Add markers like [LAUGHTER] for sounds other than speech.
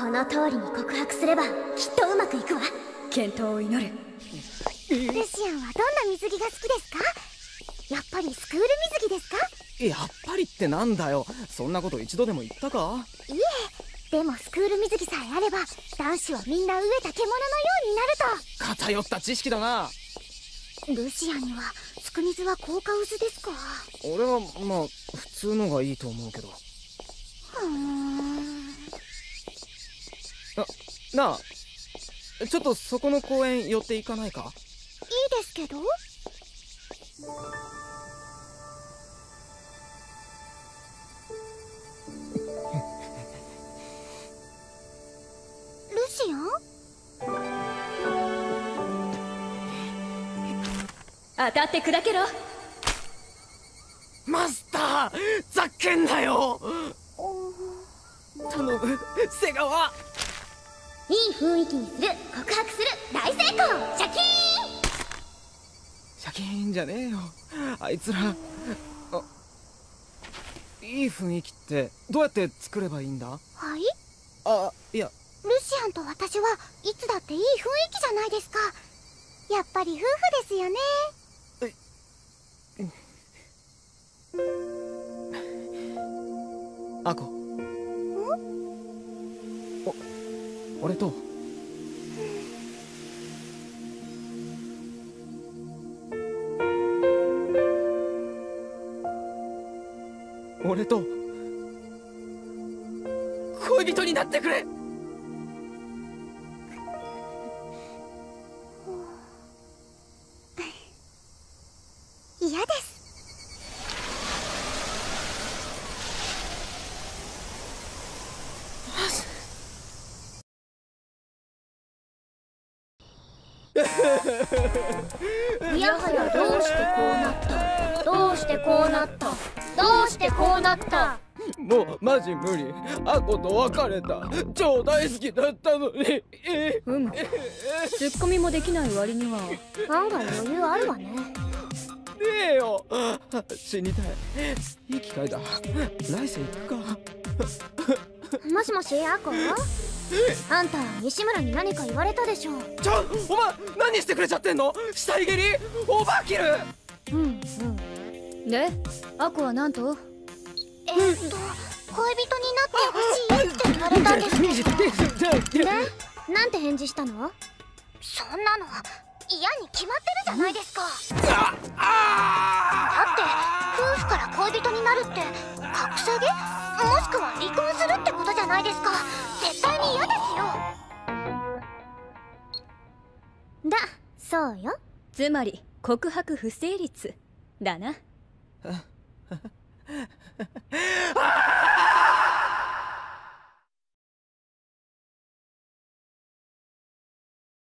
この通りに告白すればきっとうまくいくわ。健闘を祈る。ルシアンはどんな水着が好きですか？やっぱりスクール水着ですか？やっぱりってなんだよ。そんなこと一度でも言ったか？いえ。でもスクール水着さえあれば男子はみんな飢えた獣のようになると。偏った知識だな。ルシアンにはスク水は効果薄ですか？俺はまあ普通のがいいと思うけど。ふーんなあちょっとそこの公園寄っていかないか？いいですけど？[LAUGHS] ルシア？ン当たって砕けろ。マスターざけんなよ。頼む。瀬川いい雰囲気にする告白する大成功シャキーンシャキーンじゃねえよ。あいつら。あいい雰囲気ってどうやって作ればいいんだ？はい？あいや。ルシアンと私はいつだっていい雰囲気じゃないですか。やっぱり夫婦ですよね。アコ俺と。俺と。恋人になってくれ。嫌です。いやはやどうしてこうなった？どうしてこうなった？どうしてこうなった？もうマジ無理。アコと別れた。超大好きだったのに。えうむツッコミもできない割には。案外余裕あるわね。ねえよ。死にたい。いい機会だ。来世行くか。もしもしアコあんた西村に何か言われたでしょちょお前何してくれちゃってんの？死体蹴りオーバーキルうんうん。でアコはなんと？えー、っと恋人になってほしいって言われたんですけど。でなんて返事したのそんなの嫌に決まってるじゃないですかああだって夫婦から恋人になるって格下げもしくは離婚するってことじゃないですか絶そうよ。つまり告白不成立だな。あ [LAUGHS]